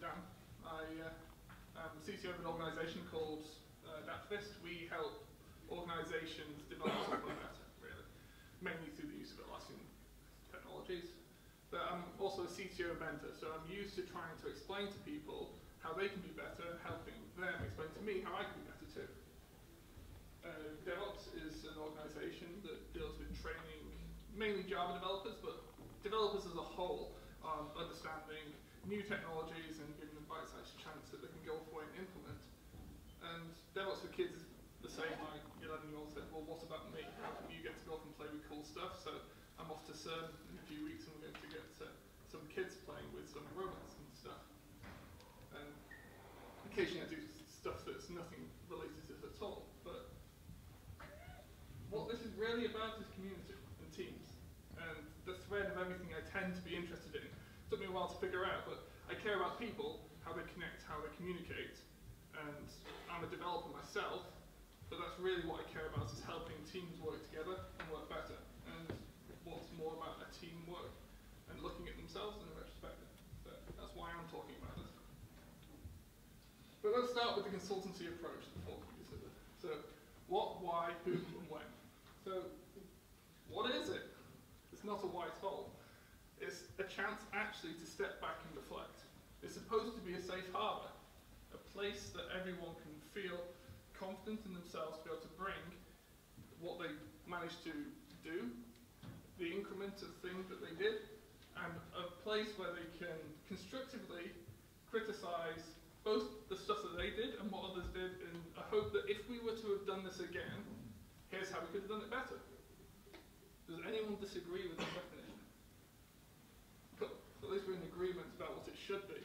Dan. I uh, am CTO of an organisation called uh. We help organisations develop software better, really, mainly through the use of Atlassian technologies. But I'm also a CTO mentor, so I'm used to trying to explain to people how they can be better, helping them explain to me how I can be better too. Uh, Devoxx is an organisation that deals with training mainly Java developers, but developers as a whole on understanding new technologies and giving them bite-sized chance that they can go away and implement. And Devoxx4Kids is the same. My 11-year-old said, well, what about me? How can you get to go off and play with cool stuff? So I'm off to CERN in a few weeks and we're going to get some kids playing with some robots and stuff. And occasionally I do stuff that's nothing related to this at all. But what this is really about is community and teams. And the thread of everything I tend to be interested in took me a while to figure out, but I care about people, how they connect, how they communicate, and I'm a developer myself, but that's really what I care about is helping teams work together and work better. And what's more about a teamwork and looking at themselves in a retrospective. So that's why I'm talking about this. But let's start with the consultancy approach before we consider. So what, why, who, and when. So what is it? It's not a white hole. A chance actually to step back and reflect. It's supposed to be a safe harbour, a place that everyone can feel confident in themselves to be able to bring what they managed to do, the increment of things that they did, and a place where they can constructively criticize both the stuff that they did and what others did in a hope that if we were to have done this again, here's how we could have done it better. Does anyone disagree with that? At least we're in agreement about what it should be.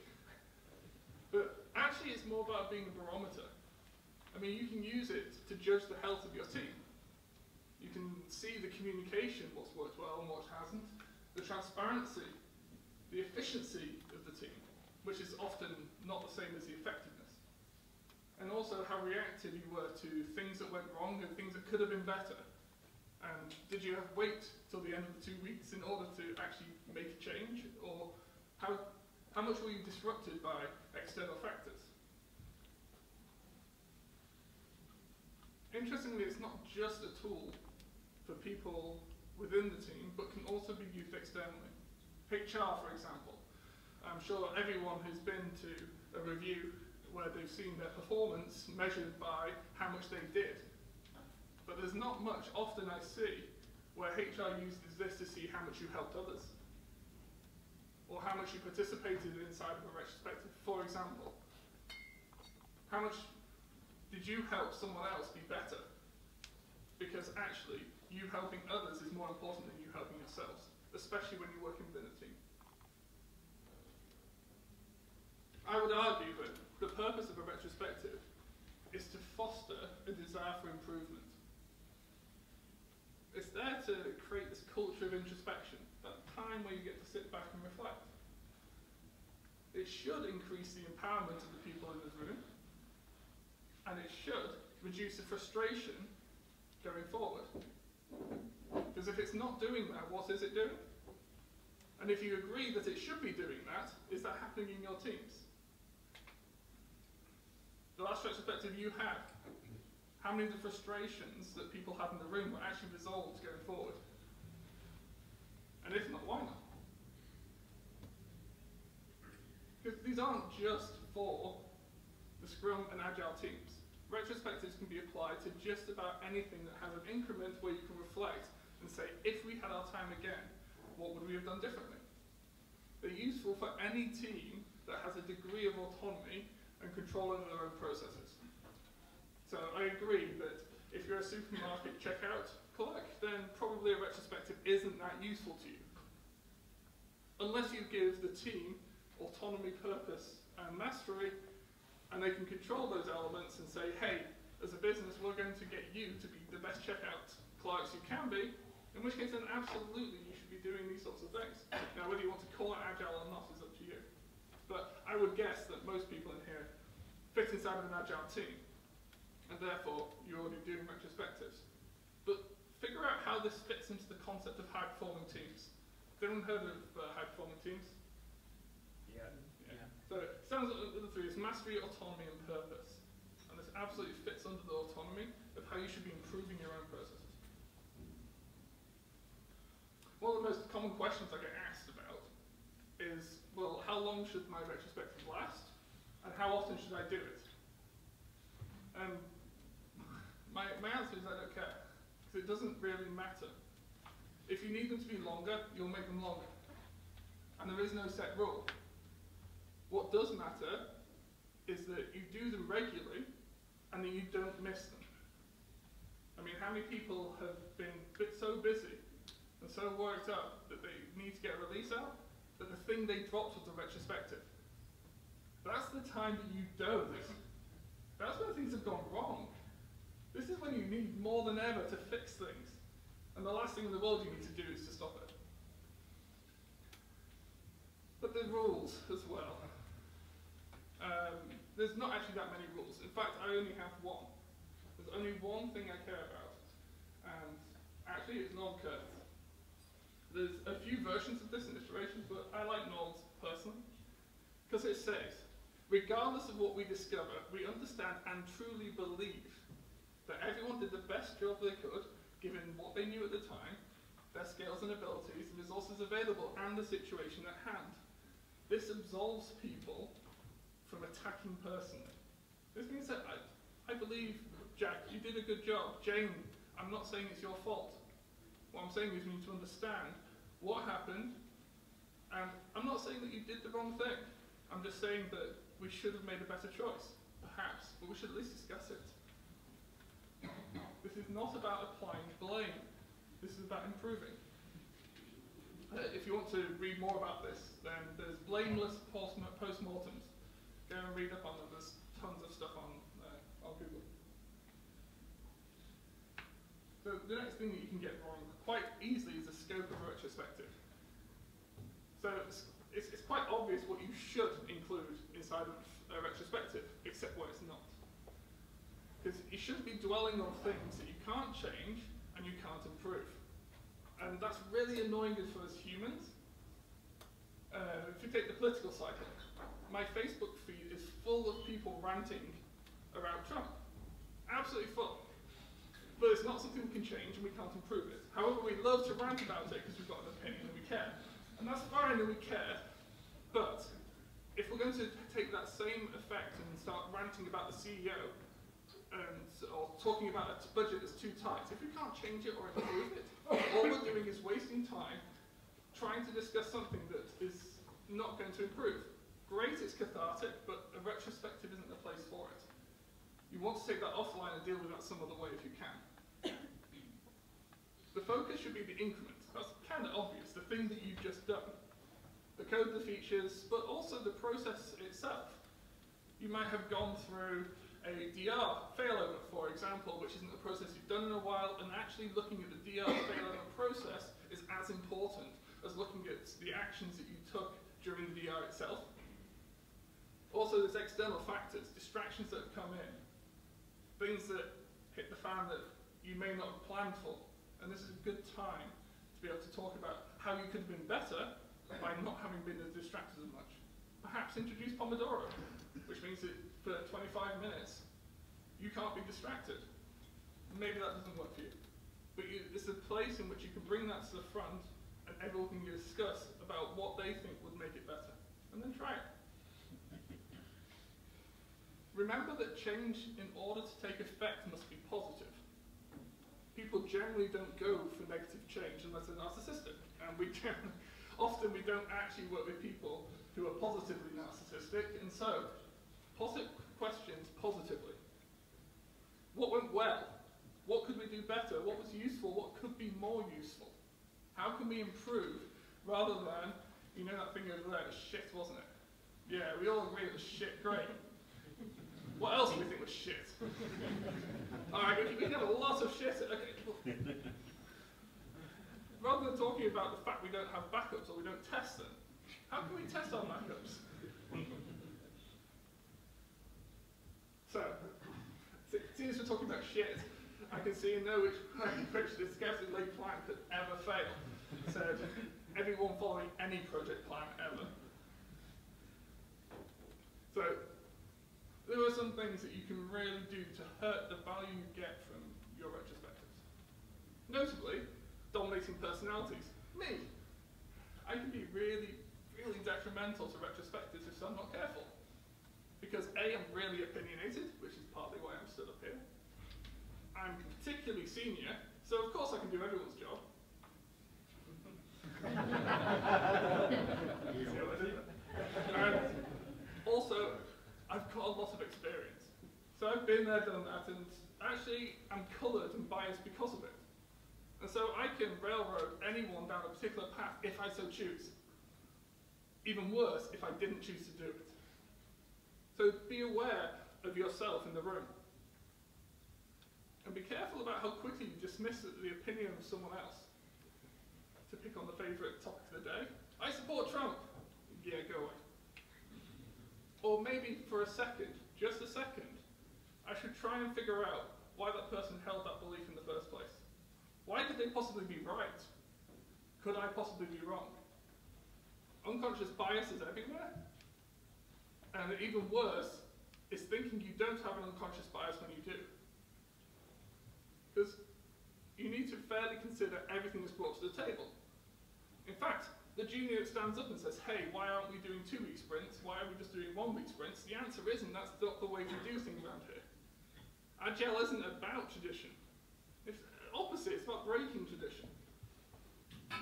But actually it's more about being a barometer. I mean, you can use it to judge the health of your team. You can see the communication, what's worked well and what hasn't, the transparency, the efficiency of the team, which is often not the same as the effectiveness. And also how reactive you were to things that went wrong and things that could have been better. And did you have wait till the end of the two weeks in order to actually make a change? How, how much were you disrupted by external factors? Interestingly, it's not just a tool for people within the team, but can also be used externally. HR, for example. I'm sure everyone who's been to a review where they've seen their performance measured by how much they did but there's not much often I see where HR uses this to see how much you helped others or how much you participated inside of a retrospective. For example, how much did you help someone else be better? Because actually, you helping others is more important than you helping yourselves, especially when you're working within a team. I would argue that the purpose of a retrospective is to foster a desire for improvement. It's there to create this culture of introspection, that time where you get to sit back. It should increase the empowerment of the people in the room, and it should reduce the frustration going forward. Because if it's not doing that, what is it doing? And if you agree that it should be doing that, is that happening in your teams? The last retrospective you had, how many of the frustrations that people have in the room were actually resolved going forward? And if not, why not? Because these aren't just for the Scrum and Agile teams. Retrospectives can be applied to just about anything that has an increment where you can reflect and say, if we had our time again, what would we have done differently? They're useful for any team that has a degree of autonomy and control over their own processes. So I agree that if you're a supermarket checkout clerk, then probably a retrospective isn't that useful to you. Unless you give the team autonomy, purpose, and mastery, and they can control those elements and say, hey, as a business, we're going to get you to be the best checkout clerks you can be, in which case then absolutely you should be doing these sorts of things. Now whether you want to call it agile or not is up to you. But I would guess that most people in here fit inside of an agile team, and therefore you're already doing retrospectives. But figure out how this fits into the concept of high-performing teams. Has anyone heard of uh, high-performing teams? Sounds like the three is mastery, autonomy, and purpose. And this absolutely fits under the autonomy of how you should be improving your own processes. One of the most common questions I get asked about is, well, how long should my retrospective last? And how often should I do it? And my, my answer is I don't care. Because it doesn't really matter. If you need them to be longer, you'll make them longer. And there is no set rule. What does matter is that you do them regularly and that you don't miss them. I mean, how many people have been so busy and so worked up that they need to get a release out that the thing they dropped was a retrospective? That's the time that you don't. That's where things have gone wrong. This is when you need more than ever to fix things. And the last thing in the world you need to do is to stop it. But there's rules as well. Um, there's not actually that many rules. In fact, I only have one. There's only one thing I care about, and actually it's Norm Kerth. There's a few versions of this in iterations, but I like Norm's personally, because it says, regardless of what we discover, we understand and truly believe that everyone did the best job they could, given what they knew at the time, their skills and abilities, the resources available, and the situation at hand. This absolves people from attacking personally. This means that I, I believe, Jack, you did a good job. Jane, I'm not saying it's your fault. What I'm saying is we need to understand what happened, and I'm not saying that you did the wrong thing. I'm just saying that we should have made a better choice, perhaps, but we should at least discuss it. This is not about applying blame. This is about improving. Uh, if you want to read more about this, then there's blameless post-mortems and read up on them. There's tons of stuff on, uh, on Google. So the next thing that you can get wrong quite easily is the scope of retrospective. So it's, it's, it's quite obvious what you should include inside of a retrospective, except what it's not. Because you shouldn't be dwelling on things that you can't change and you can't improve. And that's really annoying for us humans. Uh, if you take the political cycle, my Facebook feed full of people ranting around Trump. Absolutely full. But it's not something we can change and we can't improve it. However, we love to rant about it because we've got an opinion and we care. And that's fine and we care. But if we're going to take that same effect and start ranting about the CEO and, or talking about a budget that's too tight, if we can't change it or improve it, all we're doing is wasting time trying to discuss something that is not going to improve great, it's cathartic, but retrospective isn't the place for it. You want to take that offline and deal with that some other way if you can. the focus should be the increment. That's kind of obvious, the thing that you've just done. The code, the features, but also the process itself. You might have gone through a DR failover, for example, which isn't a process you've done in a while, and actually looking at the DR failover process is as important as looking at the actions that you took during the DR itself. Also, there's external factors, distractions that have come in, things that hit the fan that you may not have planned for. And this is a good time to be able to talk about how you could have been better by not having been as distracted as much. Perhaps introduce Pomodoro, which means that for 25 minutes, you can't be distracted. Maybe that doesn't work for you. But you, it's a place in which you can bring that to the front and everyone can discuss about what they think would make it better. And then try it. Remember that change, in order to take effect, must be positive. People generally don't go for negative change unless they're narcissistic. And we often we don't actually work with people who are positively narcissistic. And so, posit questions positively. What we're well? What could we do better? What was useful? What could be more useful? How can we improve rather than, you know that thing over there, was shit, wasn't it? Yeah, we all agree it was shit, great. What else do we think was shit? Alright, we can have a lot of shit. Okay. Rather than talking about the fact we don't have backups or we don't test them, how can we test our backups? so, since we're talking about shit, I can see and know which, which this scarcely plan could ever fail. Said everyone following any project plan ever. So, there are some things that you can really do to hurt the value you get from your retrospectives. Notably, dominating personalities. Me. I can be really, really detrimental to retrospectives if I'm not careful. Because A, I'm really opinionated, which is partly why I'm still up here. I'm particularly senior, so of course I can do everyone's job. and um, also, I've got a lot of experience. So I've been there, done that, and actually I'm coloured and biased because of it. And so I can railroad anyone down a particular path if I so choose. Even worse, if I didn't choose to do it. So be aware of yourself in the room. And be careful about how quickly you dismiss the opinion of someone else. To pick on the favourite topic of the day, I support Trump. Yeah, go away. Or maybe for a second, just a second, I should try and figure out why that person held that belief in the first place. Why could they possibly be right? Could I possibly be wrong? Unconscious bias is everywhere. And even worse is thinking you don't have an unconscious bias when you do. Because you need to fairly consider everything that's brought to the table. In fact, the junior stands up and says, hey, why aren't we doing two-week sprints? Why are we just doing one-week sprints? The answer isn't that's not the way we do things around here. Agile isn't about tradition It's opposite, it's about breaking tradition.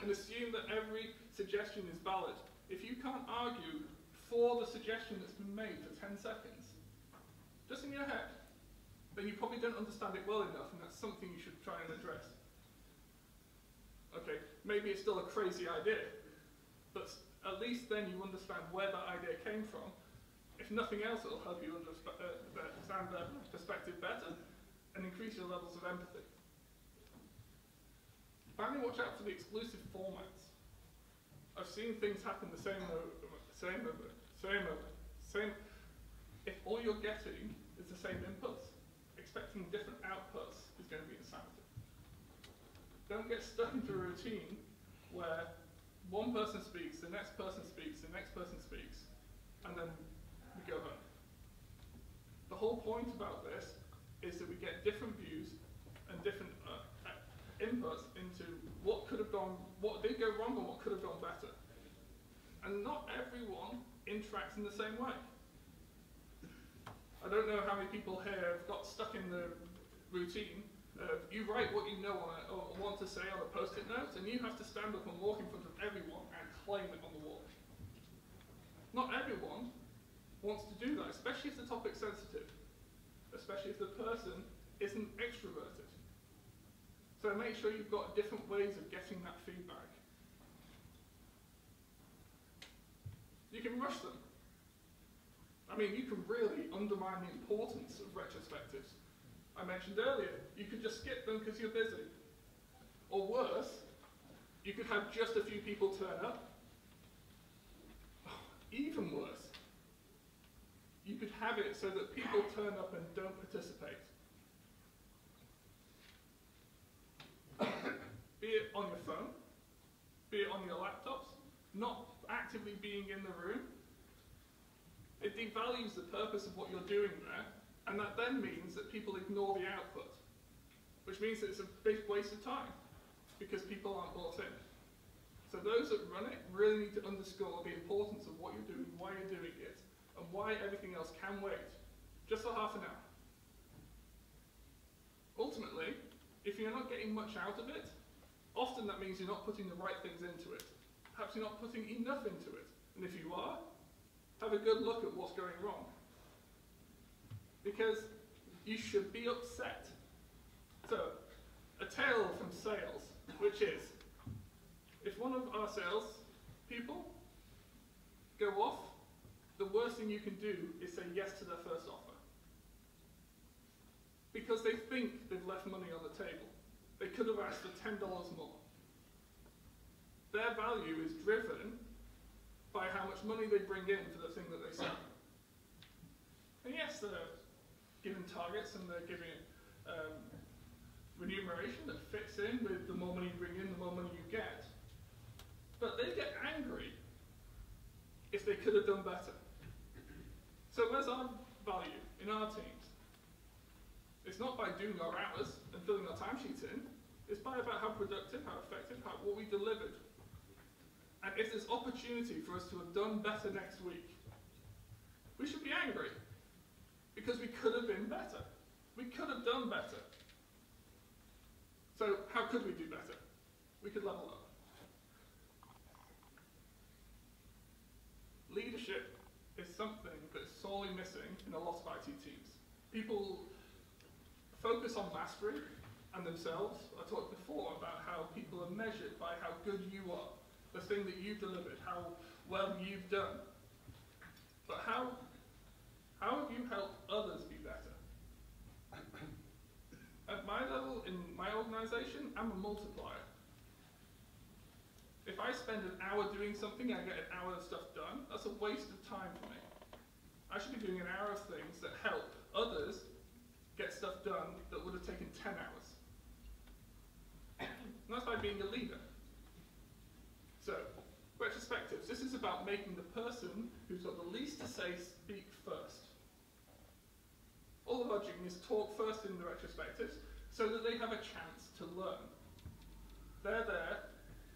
And assume that every suggestion is valid. If you can't argue for the suggestion that's been made for 10 seconds, just in your head, then you probably don't understand it well enough, and that's something you should try and address. Okay, maybe it's still a crazy idea, but at least then you understand where that idea came from. If nothing else, it'll help you understand uh, the perspective better and increase your levels of empathy. Finally, watch out for the exclusive formats. I've seen things happen the same over, same over, same over, same. If all you're getting is the same inputs, expecting different outputs is going to be insanity. Don't get stuck into a routine where one person speaks, the next person speaks, the next person speaks, and then we go home. The whole point about this is that we get different views and different uh, uh, inputs into what could have gone, what did go wrong and what could have gone better. And not everyone interacts in the same way. I don't know how many people here have got stuck in the routine. Uh, you write what you know on a, or want to say on a post-it note, and you have to stand up and walk in front of everyone and claim it on the wall. Not everyone wants to do that, especially if the topic's sensitive, especially if the person isn't extroverted. So make sure you've got different ways of getting that feedback. You can rush them. I mean, you can really undermine the importance of retrospectives. I mentioned earlier, you could just skip them because you're busy. Or worse, you could have just a few people turn up. even worse, you could have it so that people turn up and don't participate. be it on your phone, be it on your laptops, not actively being in the room. It devalues the purpose of what you're doing there, and that then means that people ignore the output, which means that it's a big waste of time, because people aren't bought in. So those that run it really need to underscore the importance of what you're doing, why you're doing it, and why everything else can wait, just for half an hour. Ultimately, if you're not getting much out of it, often that means you're not putting the right things into it. Perhaps you're not putting enough into it. And if you are, have a good look at what's going wrong. Because you should be upset So, a tale from sales, which is, if one of our sales people go off, the worst thing you can do is say yes to their first offer. Because they think they've left money on the table. They could have asked for $10 more. Their value is driven by how much money they bring in for the thing that they sell. And yes, they're given targets and they're given um, remuneration that fits in with the more money you bring in, the more money you get. But they get angry if they could have done better. So where's our value in our teams? It's not by doing our hours and filling our timesheets in. It's by about how productive, how effective, how, what we delivered. And if there's opportunity for us to have done better next week, we should be angry. Because we could have been better. We could have done better. So how could we do better? We could level up. Leadership is something that's sorely missing in a lot of IT teams. People focus on mastery and themselves. I talked before about how people are measured by how good you are, the thing that you've delivered, how well you've done. But how, how have you helped others be better? At my level, in my organization, I'm a multiplier. If I spend an hour doing something and I get an hour of stuff done, that's a waste of time for me. I should be doing an hour of things that help others get stuff done that would have taken 10 hours. And that's by being a leader. So, retrospectives. This is about making the person who's got the least to say speak first. All of our juniors talk first in the retrospectives so that they have a chance to learn. They're there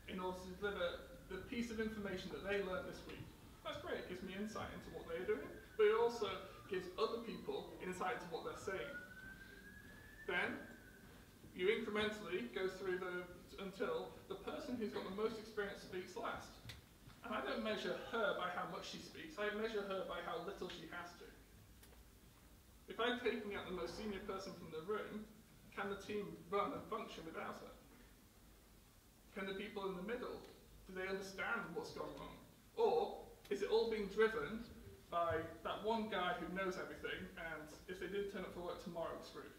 in order to deliver the piece of information that they learned this week. That's great, it gives me insight into what they're doing, but it also gives other people insight into what they're saying. Then, you incrementally go through the until the person who's got the most experience speaks last. And I don't measure her by how much she speaks, I measure her by how little she has to. If I'm taking out the most senior person from the room, can the team run and function without her? Can the people in the middle, do they understand what's going on? Or is it all being driven by that one guy who knows everything and if they didn't turn up for work tomorrow, it's screwed?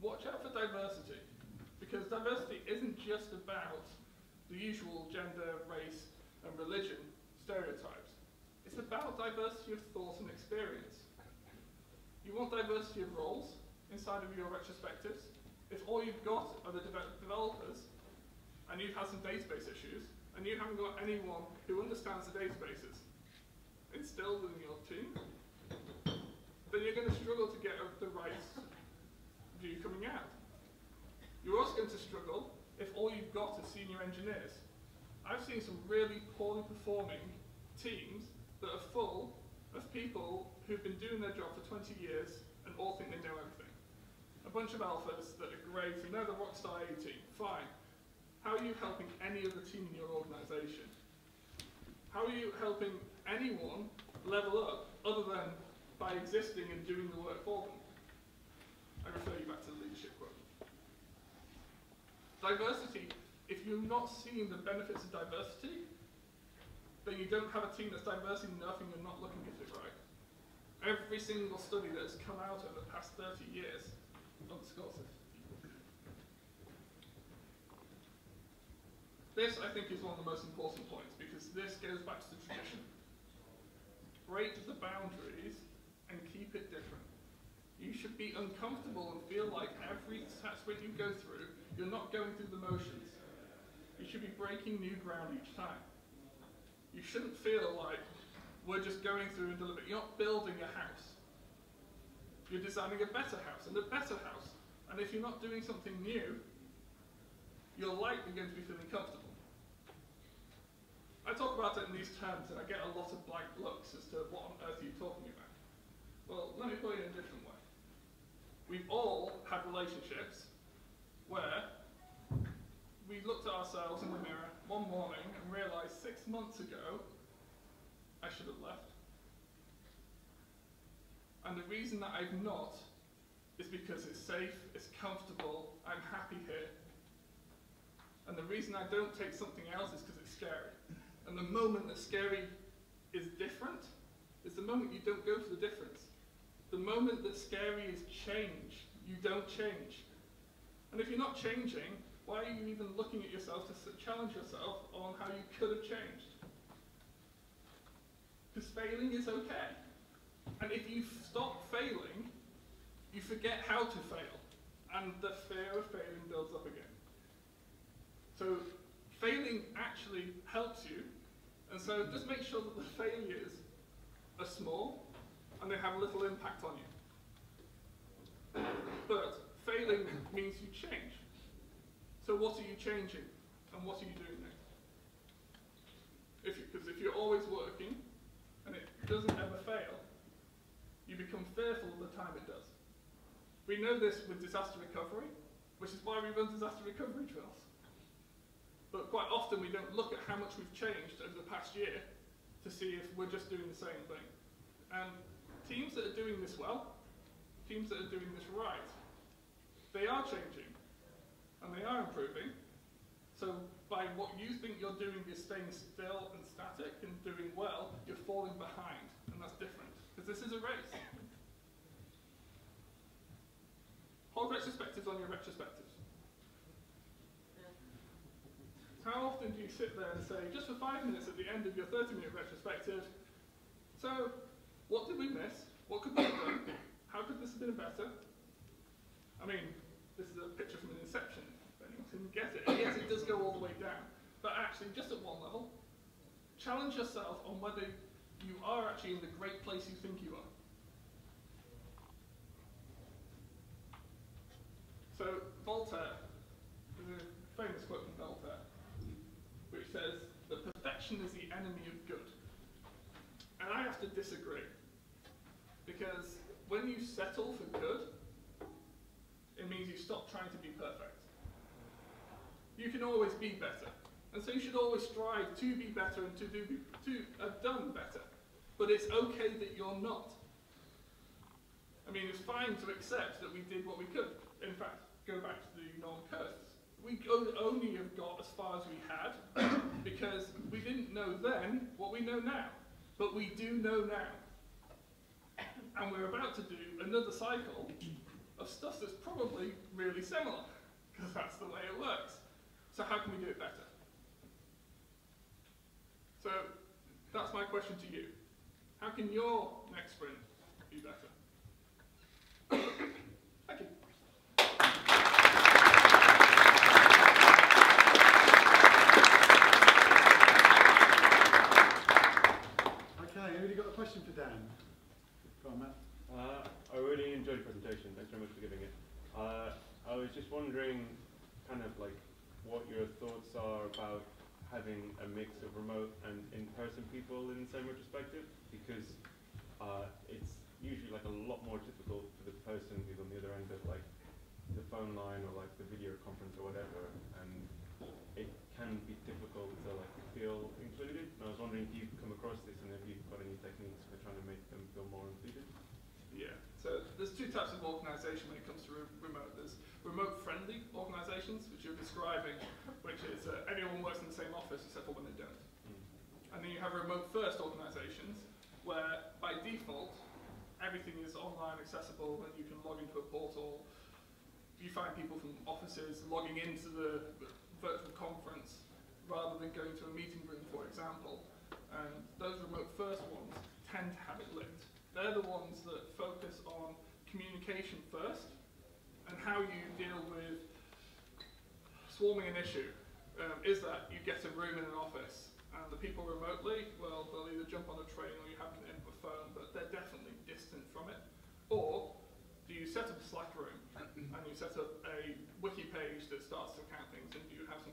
Watch out for diversity, because diversity isn't just about the usual gender, race, and religion stereotypes. It's about diversity of thought and experience. You want diversity of roles, inside of your retrospectives, if all you've got are the de developers, and you've had some database issues, and you haven't got anyone who understands the databases instilled in your team, then you're going to struggle to get the right view coming out. You're also going to struggle if all you've got are senior engineers. I've seen some really poorly performing teams that are full of people who've been doing their job for 20 years and all think they know everything a bunch of alphas that are great, and they're the Rockstar A team. Fine. How are you helping any other team in your organization? How are you helping anyone level up other than by existing and doing the work for them? I refer you back to the leadership quote. Diversity, if you're not seeing the benefits of diversity, then you don't have a team that's diverse enough and you're not looking at it right. Every single study that has come out over the past 30 years this, This, I think, is one of the most important points because this goes back to the tradition. Break the boundaries and keep it different. You should be uncomfortable and feel like every sprint you go through, you're not going through the motions. You should be breaking new ground each time. You shouldn't feel like we're just going through and delivering. You're not building a house. You're designing a better house and a better house. And if you're not doing something new, you're likely going to be feeling comfortable. I talk about it in these terms and I get a lot of blank looks as to what on earth are you talking about. Well, let me put it in a different way. We've all had relationships where we looked at ourselves in the mirror one morning and realized six months ago I should have left. And the reason that I've not is because it's safe, it's comfortable, I'm happy here. And the reason I don't take something else is because it's scary. And the moment that scary is different is the moment you don't go for the difference. The moment that scary is change, you don't change. And if you're not changing, why are you even looking at yourself to challenge yourself on how you could have changed? Because failing is okay. And if you stop failing, you forget how to fail. And the fear of failing builds up again. So failing actually helps you. And so just make sure that the failures are small and they have a little impact on you. But failing means you change. So what are you changing? And what are you doing next? Because if, you're always working and it doesn't ever fail, you become fearful of the time it does. We know this with disaster recovery, which is why we run disaster recovery drills. But quite often we don't look at how much we've changed over the past year to see if we're just doing the same thing. And teams that are doing this well, teams that are doing this right, they are changing and they are improving. So by what you think you're doing is staying still and static and doing well, you're falling behind, and that's different because this is a race. Hold retrospectives on your retrospectives. How often do you sit there and say, just for five minutes at the end of your 30 minute retrospective, so what did we miss? What could we have done? How could this have been better? I mean, this is a picture from an Inception, can get it. yes, it does go all the way down. But actually, just at one level, challenge yourself on whether you are actually in the great place you think you are. So, Voltaire, there's a famous quote from Voltaire, which says that perfection is the enemy of good. And I have to disagree. Because when you settle for good, it means you stop trying to. You can always be better. And so you should always strive to be better and to, do, to have done better. But it's okay that you're not. I mean, it's fine to accept that we did what we could. In fact, go back to the Norm Kerth's. We only have got as far as we had because we didn't know then what we know now. But we do know now. And we're about to do another cycle of stuff that's probably really similar because that's the way it works. So how can we do it better? So that's my question to you. How can your next sprint be better? Thank you. question for Dan. Go on, Matt. Uh, I really enjoyed the presentation. Thanks very much for giving it. Uh, I was just wondering, kind of like, what your thoughts are about having a mix of remote and in-person people in the same retrospective, because uh, it's usually like a lot more difficult for the person who's on the other end of like the phone line or like the video conference or whatever, and it can be difficult to like feel included. And I was wondering if you've come across this and if you've got any techniques for trying to make them feel more included. Yeah, so there's two types of organisation when it comes to re remote. There's remote-friendly organisations, which you're describing, which is uh, anyone works in the same office except for when they don't. Mm. And then you have remote-first organisations, where by default, everything is online accessible and you can log into a portal. You find people from offices logging into the virtual conference rather than going to a meeting room, for example. And those remote first ones tend to have it lit. They're the ones that focus on communication first and how you deal with swarming an issue. Um, is that you get a room in an office and the people remotely, well, they'll either jump on a train or you have them in phone, but they're definitely distant from it. Or do you set up a Slack room and you set up a wiki page that starts to count things and do you have some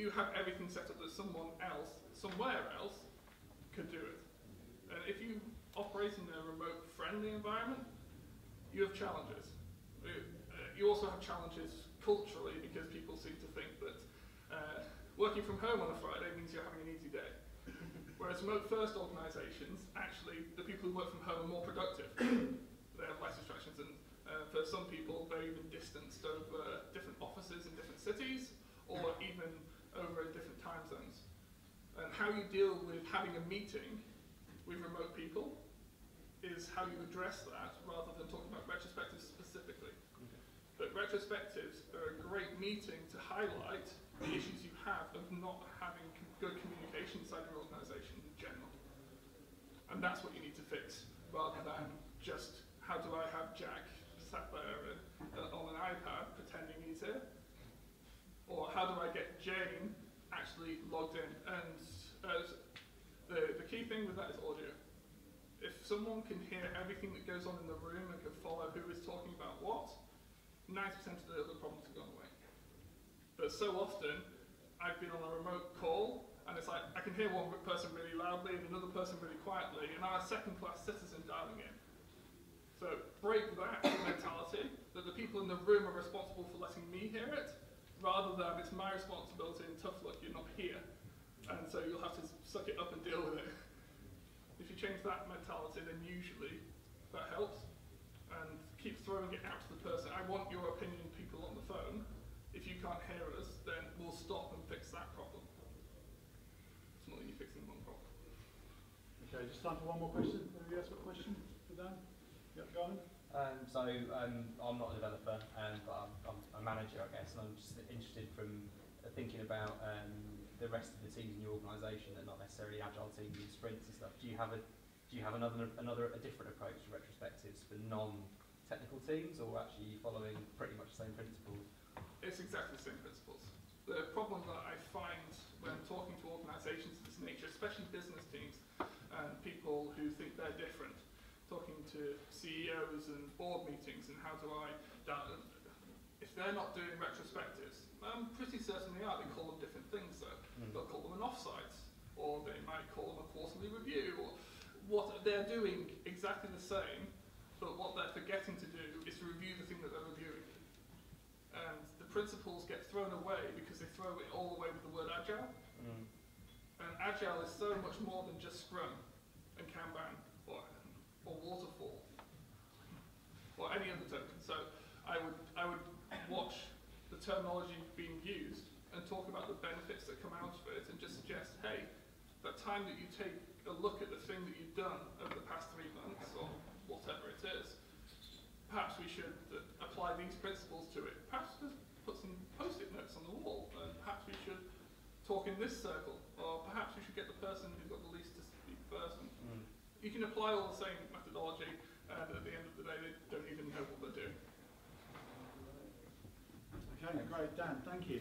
do you have everything set up that someone else, somewhere else, could do it? And if you operate in a remote friendly environment, you have challenges. Uh, you also have challenges culturally because people seem to think that uh, working from home on a Friday means you're having an easy day. Whereas remote first organisations, actually, the people who work from home are more productive. Uh, for some people, they're even distanced over different offices in different cities, or even over different time zones. And how you deal with having a meeting with remote people is how you address that rather than talking about retrospectives specifically. But retrospectives are a great meeting to highlight the issues you have of not having good communication inside your organisation in general. And that's what you need to fix, rather than just how do I have Jack sat there and, uh, on an iPad pretending he's here? Or how do I get Jane actually logged in? And uh, the, the key thing with that is audio. If someone can hear everything that goes on in the room and can follow who is talking about what, 90% of the other problems have gone away. But so often, I've been on a remote call, and it's like, I can hear one person really loudly and another person really quietly, and I'm a second class citizen dialing in. So break that mentality that the people in the room are responsible for letting me hear it, rather than it's my responsibility and tough luck you're not here. And so you'll have to suck it up and deal with it. If you change that mentality, then usually that helps. And keep throwing it out to the person. I want your opinion, people on the phone. If you can't hear us, then we'll stop and fix that problem. It's not that you're fixing one problem. Okay, just time for one more question. Anybody else got a question for Dan? Yep, go on. Um, so um, I'm not a developer, um, but I'm, I'm manager, I guess, and I'm just interested from thinking about um, the rest of the teams in your organisation that are not necessarily agile teams and sprints and stuff. Do you have a do you have another another a different approach to retrospectives for non-technical teams, or actually following pretty much the same principles? It's exactly the same principles. The problem that I find when talking to organisations of this nature, especially business teams and people who think they're different, talking to CEOs and board meetings and how do I, they're not doing retrospectives, I'm pretty certain they are. They call them different things though. They'll call them an offsite, or they might call them a quarterly review, or what they're doing exactly the same, but what they're forgetting to do is to review the thing that they're reviewing. And the principles get thrown away because they throw it all away with the word agile. Mm. And agile is so much more than just Scrum and Kanban or, or Waterfall or any other token. So I would, I would watch the terminology being used and talk about the benefits that come out of it and just suggest, hey, that time that you take a look at the thing that you've done over the past three months or whatever it is, perhaps we should uh, apply these principles to it. Perhaps just put some post-it notes on the wall and perhaps we should talk in this circle or perhaps we should get the person who's got the least to speak first. Mm. you can apply all the same methodology and at the end of the day they don't even know what they're doing. Okay, great, Dan, thank you.